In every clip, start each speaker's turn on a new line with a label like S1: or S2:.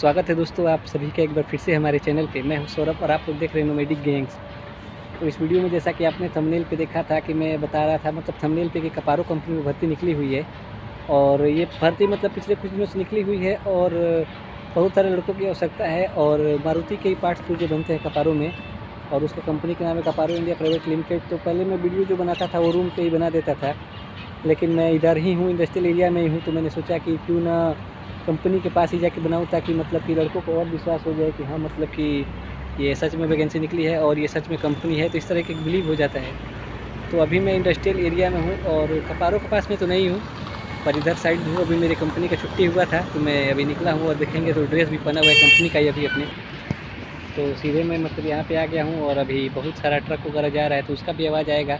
S1: स्वागत है दोस्तों आप सभी का एक बार फिर से हमारे चैनल पे। मैं हूँ सौरभ और आप लोग देख रहे हैं नोमेडिक गैंग्स तो इस वीडियो में जैसा कि आपने थंबनेल पे देखा था कि मैं बता रहा था मतलब थंबनेल पे कि कपारो कंपनी में भर्ती निकली हुई है और ये भर्ती मतलब पिछले कुछ दिनों से निकली हुई है और बहुत सारे लड़कों की आवश्यकता है और मारुति के ही पार्ट्स जो बनते हैं कपारों में और उसका कंपनी के नाम है कपारो इंडिया प्राइवेट लिमिटेड तो पहले मैं वीडियो जो बनाता था वो रूम पर ही बना देता था, लेकिन मैं इधर ही हूँ इंडस्ट्रियल एरिया में ही हूँ तो मैंने सोचा कि क्यों ना कंपनी के पास ही जाके बनाऊँ ताकि मतलब कि लड़कों को और विश्वास हो जाए कि हाँ मतलब कि ये सच में वैकेंसी निकली है और ये सच में कंपनी है तो इस तरह के बिलीव हो जाता है। तो अभी मैं इंडस्ट्रियल एरिया में हूँ और कपारों के पास में तो नहीं हूँ, पर इधर साइड हूँ। अभी मेरी कंपनी का छुट्टी हुआ था तो मैं अभी निकला हूँ और देखेंगे तो ड्रेस भी पहना हुआ है कंपनी का ही अभी अपने। तो सीधे मैं मतलब यहाँ पे आ गया हूँ और अभी बहुत सारा ट्रक वगैरह जा रहा है तो उसका भी आवाज़ आएगा।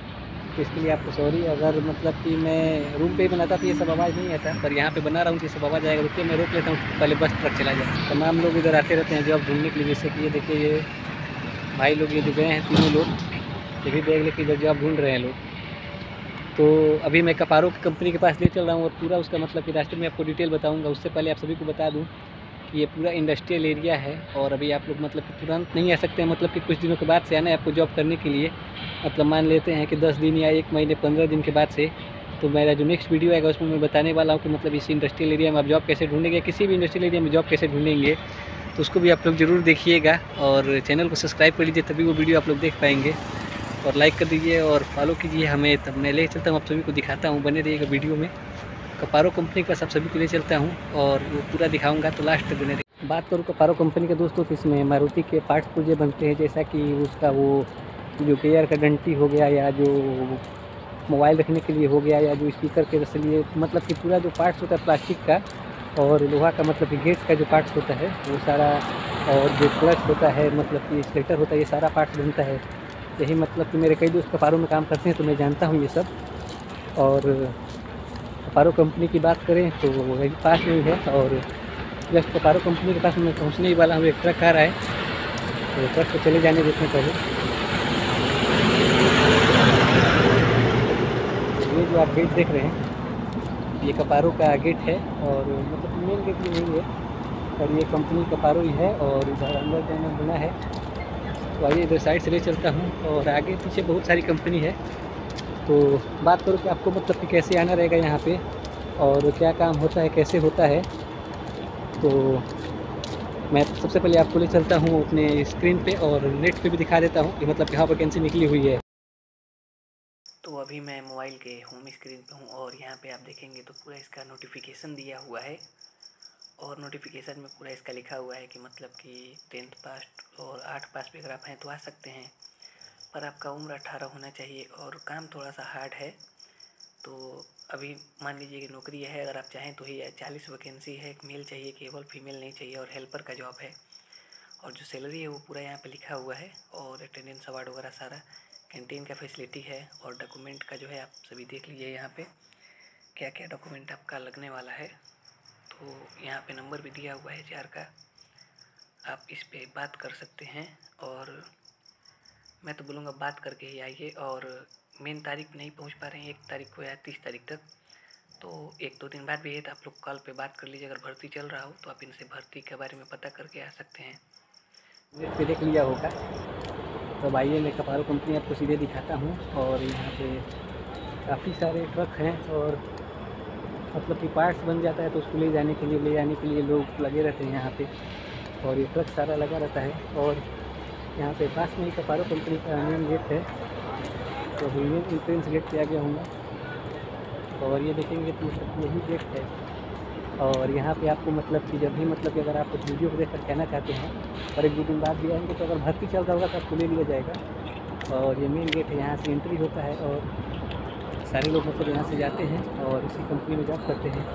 S1: तो इसके लिए आपको सॉरी अगर मतलब कि मैं रूम पे ही बनाता तो ये सब आवाज़ नहीं आता, पर यहाँ पे बना रहा हूँ तो ये सब आवाज़ आएगा, रुकिए, मैं रोक लेता हूँ, पहले बस ट्रक चला जाए। तमाम लोग इधर आते रहते हैं जॉब ढूँढने के लिए, जैसे कि ये देखिए, ये भाई लोग ये जो गए हैं, तीनों लोग, ये भी देख ले कि इधर जॉब ढूंढ रहे हैं लोग। तो अभी मैं कपारो की कंपनी के पास ले चल रहा हूँ और पूरा उसका मतलब कि रास्ते में आपको डिटेल बताऊँगा, उससे पहले आप सभी को बता दूँ कि ये पूरा इंडस्ट्रियल एरिया है और अभी आप लोग मतलब कि तुरंत नहीं आ सकते हैं मतलब कि कुछ दिनों के बाद से आना है आपको जॉब करने के लिए। मतलब मान लेते हैं कि दस दिन या एक महीने, पंद्रह दिन के बाद से तो मेरा जो नेक्स्ट वीडियो आएगा उसमें मैं बताने वाला हूँ कि मतलब इस इंडस्ट्रियल एरिया में आप जॉब कैसे ढूंढेंगे, किसी भी इंडस्ट्रियल एरिया में जॉब कैसे ढूंढेंगे तो उसको भी आप लोग ज़रूर देखिएगा और चैनल को सब्सक्राइब कर लीजिए, तभी वो वीडियो आप लोग देख पाएँगे। और लाइक कर दीजिए और फॉलो कीजिए हमें, तब मैं ले चलता हूँ, आप सभी को दिखाता हूँ, बने रहिएगा वीडियो में। कपारो कंपनी का सब सभी के लिए चलता हूँ और वो पूरा दिखाऊँगा तो लास्ट तक बने बात करूँ कपारो कंपनी के दोस्तों तो इसमें मारुति के पार्ट्स पुर्जे बनते हैं, जैसा कि उसका वो जो गेयर का डंटी हो गया या जो मोबाइल रखने के लिए हो गया या जो स्पीकर के लिए मतलब कि पूरा जो पार्ट्स होता है प्लास्टिक का और लोहा का मतलब कि गेट का जो पार्ट्स होता है, वो सारा और जो क्लच होता है मतलब कि स्लेटर होता है, ये सारा पार्ट्स बनता है। यही मतलब कि मेरे कई दोस्त कपारों में काम करते हैं तो मैं जानता हूँ ये सब और कपारो कंपनी की बात करें तो वही पास में ही है और जस्ट कपारो कंपनी के पास मैं पहुँचने ही वाला हूँ एक ट्रक आ रहा है। तो ट्रक को चले जाने देखने पहले। ये जो आप गेट देख रहे हैं, ये कपारो का गेट है और मतलब मेन गेट भी नहीं है। पर ये कंपनी कपारो ही है और इधर अंदर जाना बना है। तो आइए इधर साइड से ले चलता हूँ और आगे पीछे बहुत सारी कंपनी है। तो बात करूँ कि आपको मतलब कि कैसे आना रहेगा यहाँ पे और क्या काम होता है, कैसे होता है। तो मैं सबसे पहले आपको ले चलता हूँ अपने स्क्रीन पे और नेट पे भी दिखा देता हूँ कि मतलब कि हाँ वैकेंसी निकली हुई है। तो अभी मैं मोबाइल के होम स्क्रीन पे हूँ और यहाँ पे आप देखेंगे तो पूरा इसका नोटिफिकेशन दिया हुआ है। और नोटिफिकेशन में पूरा इसका लिखा हुआ है कि मतलब कि टेंथ पास और आठ पास पे अगर आप हैं तो आ सकते हैं। पर आपका उम्र अट्ठारह होना चाहिए और काम थोड़ा सा हार्ड है तो अभी मान लीजिए कि नौकरी है, अगर आप चाहें तो ही चालीस वैकेंसी है, एक मेल चाहिए, केवल फीमेल नहीं चाहिए और हेल्पर का जॉब है। और जो सैलरी है वो पूरा यहाँ पे लिखा हुआ है और अटेंडेंस अवार्ड वगैरह सारा कैंटीन का फैसिलिटी है और डॉक्यूमेंट का जो है आप सभी देख लीजिए यहाँ पे क्या क्या डॉक्यूमेंट आपका लगने वाला है। तो यहाँ पे नंबर भी दिया हुआ है चार का, आप इस पर बात कर सकते हैं और मैं तो बोलूँगा बात करके ही आइए और मेन तारीख नहीं पहुँच पा रहे हैं, एक तारीख को या तीस तारीख तक। तो एक दो दिन बाद भी है तो आप लोग कॉल पे बात कर लीजिए, अगर भर्ती चल रहा हो तो आप इनसे भर्ती के बारे में पता करके आ सकते हैं। पे देख लिया होगा। तो आइए, मैं कपारो कंपनी आपको सीधे दिखाता हूँ और यहाँ पे काफ़ी सारे ट्रक हैं और मतलब कि पार्ट्स बन जाता है तो उसको ले जाने के लिए, ले जाने के लिए लोग लगे रहते हैं यहाँ पे। और ये ट्रक सारा लगा रहता है और यहाँ पे पास में ही कपारो कंपनी का मेन गेट है। तो अभी मेन इंट्रेंस गेट पे आ गया हूँ और ये देखेंगे तो मतलब यही गेट है। और यहाँ पे आपको मतलब कि जब भी मतलब कि अगर आप कुछ वीडियो को देख कर कहना चाहते हैं, और एक दो दिन बाद भी आएँगे तो अगर भर्ती चल रहा होगा तो आपको ले लिया जाएगा। और ये मेन गेट है, यहाँ से एंट्री होता है और सारे लोग मतलब यहाँ से जाते हैं और इसी कंपनी में जॉब करते हैं।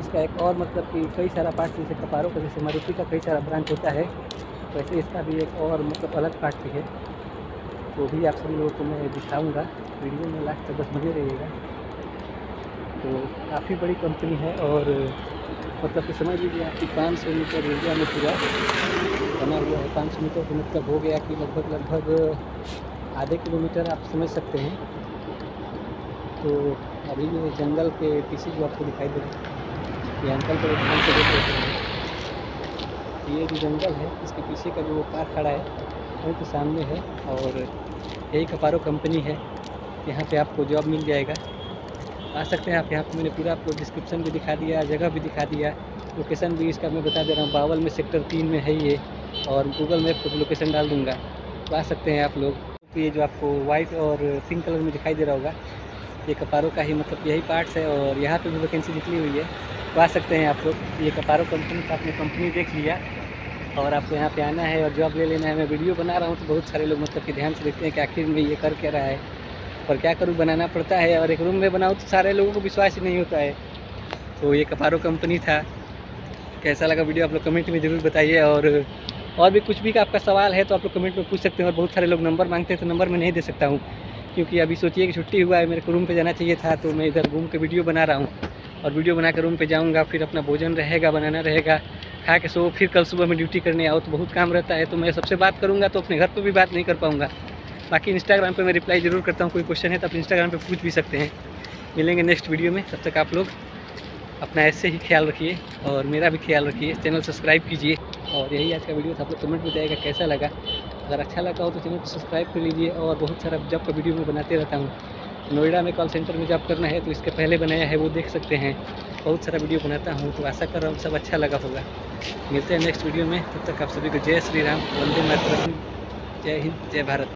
S1: इसका एक और मतलब कि कई सारा पार्ट जैसे कपारों का, जैसे मारुति का कई सारा ब्रांच होता है। वैसे इसका भी एक और मतलब अलग पार्ट भी है। तो भी आप सभी लोगों को मैं दिखाऊँगा। वीडियो में लास्ट तक बस बने रहिएगा। तो काफ़ी बड़ी कंपनी है और मतलब कि समझ लीजिए आपकी पाँच सौ मीटर एरिया में पूरा बना हुआ है। पाँच सौ मीटर का मतलब हो गया कि लगभग लगभग आधे किलोमीटर आप समझ सकते हैं। तो अभी ये जंगल के पीछे जो आपको दिखाई दे रहा है, ये अंकल को ध्यान से देख रहे हैं। ये जो जंगल है, इसके पीछे का जो वो कार खड़ा है, वहीं तो सामने है और यही कपारो कंपनी है। यहाँ पे आपको जॉब मिल जाएगा। आ सकते हैं आप यहाँ पे। मैंने पूरा आपको डिस्क्रिप्शन भी दिखा दिया, जगह भी दिखा दिया। लोकेशन भी इसका मैं बता दे रहा हूँ। बावल में सेक्टर तीन में है ये और गूगल मैप पर लोकेशन डाल दूँगा। तो आ सकते हैं आप लोग। तो ये जो आपको वाइट और पिंक कलर में दिखाई दे रहा होगा, ये कपारों का ही मतलब यही पार्ट्स है और यहाँ पे भी वैकेंसी निकली हुई है। तो आ सकते हैं आप लोग। ये कपारो कंपनी का आपने कंपनी देख लिया। और आपको यहाँ पे आना है और जॉब ले लेना है। मैं वीडियो बना रहा हूँ तो बहुत सारे लोग मतलब कि ध्यान से देखते हैं कि आखिर में ये कर क्या रहा है पर क्या करूँ, बनाना पड़ता है। और एक रूम में बनाऊँ तो सारे लोगों को विश्वास ही नहीं होता है। तो ये कपारो कंपनी था। कैसा लगा वीडियो आप लोग कमेंट में ज़रूर बताइए। और और भी कुछ भी का आपका सवाल है तो आप लोग कमेंट में पूछ सकते हैं और बहुत सारे लोग नंबर मांगते हैं तो नंबर मैं नहीं दे सकता हूँ। क्योंकि अभी सोचिए कि छुट्टी हुआ है, मेरे को रूम पे जाना चाहिए था तो मैं इधर घूम के वीडियो बना रहा हूँ। और वीडियो बना कर रूम पे जाऊँगा, फिर अपना भोजन रहेगा, बनाना रहेगा। खा के सो, फिर कल सुबह में ड्यूटी करने आओ तो बहुत काम रहता है तो मैं सबसे बात करूँगा तो अपने घर पर भी बात नहीं कर पाऊँगा। बाकी इंस्टाग्राम पर मैं रिप्लाई ज़रूर करता हूँ, कोई क्वेश्चन है तो आप इंस्टाग्राम पर पूछ भी सकते हैं। मिलेंगे नेक्स्ट वीडियो में, तब तक आप लोग अपना ऐसे ही ख्याल रखिए और मेरा भी ख्याल रखिए। चैनल सब्सक्राइब कीजिए और यही आज का वीडियो था, आप लोग कमेंट बताइएगा कैसा लगा। अगर अच्छा लगा हो तो चैनल को सब्सक्राइब कर लीजिए और बहुत सारा जब का वीडियो मैं बनाते रहता हूँ। नोएडा में कॉल सेंटर में जॉब करना है तो इसके पहले बनाया है, वो देख सकते हैं। बहुत सारा वीडियो बनाता हूँ तो आशा कर रहा हूँ सब अच्छा लगा होगा। मिलते हैं नेक्स्ट वीडियो में, तब तक आप सभी को जय श्री राम, वंदे मातरम, जय हिंद, जय भारत।